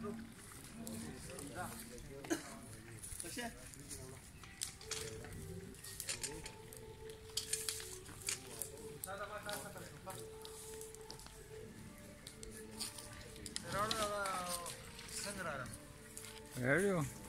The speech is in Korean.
다 h e r e you go.